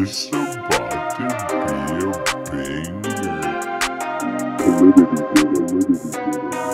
It's about to be a banger? Validity, validity, validity.